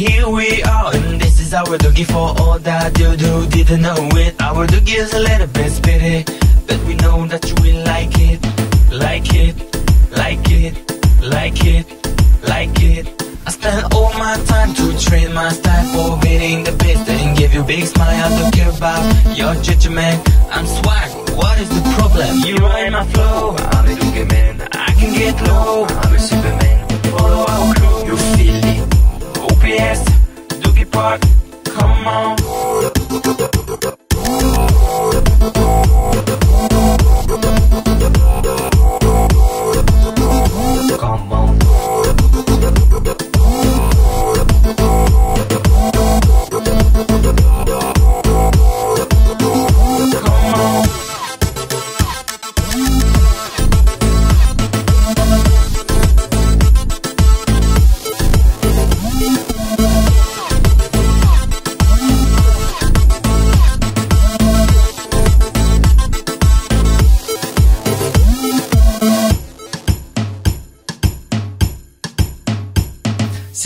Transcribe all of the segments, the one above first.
here we are, and this is our dougie for all that you do didn't know it. Our dougie is a little bit spitty, but we know that you will like it, like it, like it, like it, like it. I spend all my time to train my style for beating the beat and give you big smile. I don't care about your judgment. I'm swag. What is the problem? You in my flow. I'm a dougie man. I can get low. I'm a superman.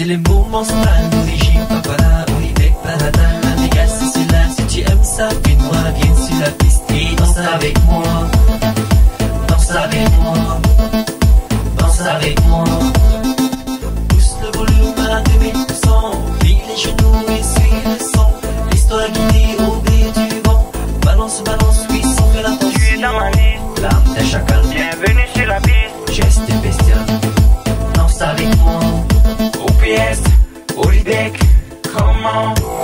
C'est les papara, Olivec, Parada, Amiga, c'est là, si tu aimes ça, fais-moi, viens sur la piste et danse avec moi. Danse avec moi. Danse avec moi. Pousse le volume à 2000%, vis les genoux et suis le son. L'histoire guidée au du vent. Balance, balance, oui, sans faire attention. Tu es dans ma liste, L'âme d'un chacal, bienvenue sur la piste. geste bestial. dick. Come on.